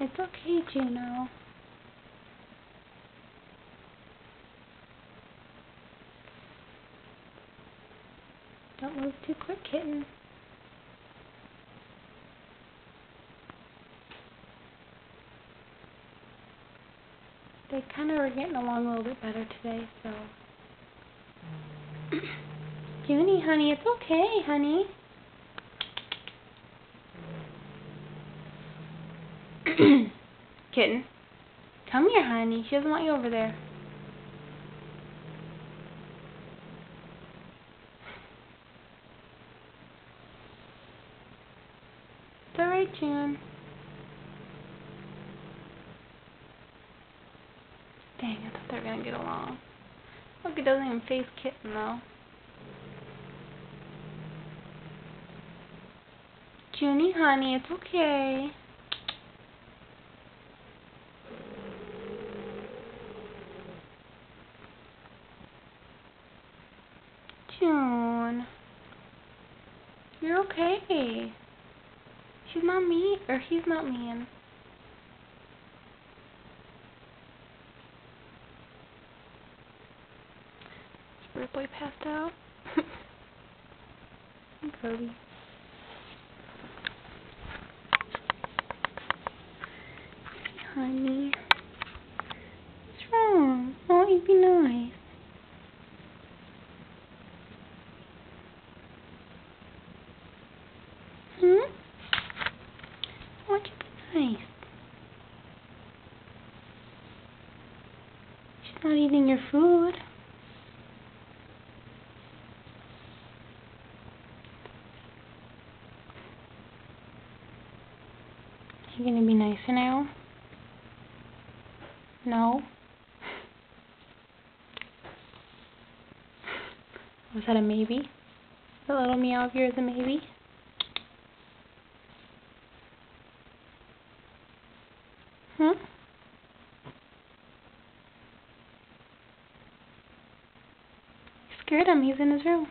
It's okay, Juno. Don't move too quick, kitten. They kind of are getting along a little bit better today, so. Junie, honey, it's okay, honey. Kitten. Come here, honey. She doesn't want you over there. It's alright, June. Dang, I thought they were gonna get along. Look, it doesn't even face Kitten, though. Junie, honey, it's okay. June. You're okay. She's not mean, or he's not mean. Spirit boy passed out. Cody. Honey. What's wrong? Why don't you be nice? Hmm? Why don't you be nice? She's not eating your food. You gonna be nicer now? No? Was that a maybe? The little meow of yours a maybe? Hmm? Scared him. He's in his room.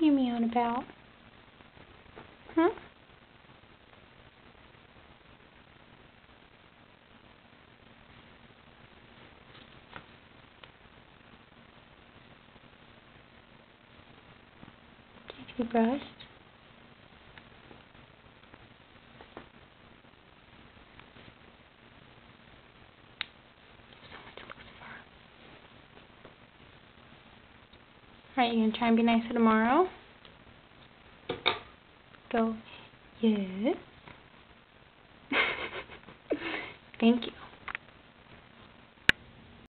You meowing about? Huh? Brush? Alright, you're gonna try and be nicer tomorrow? Go. Yes. Thank you.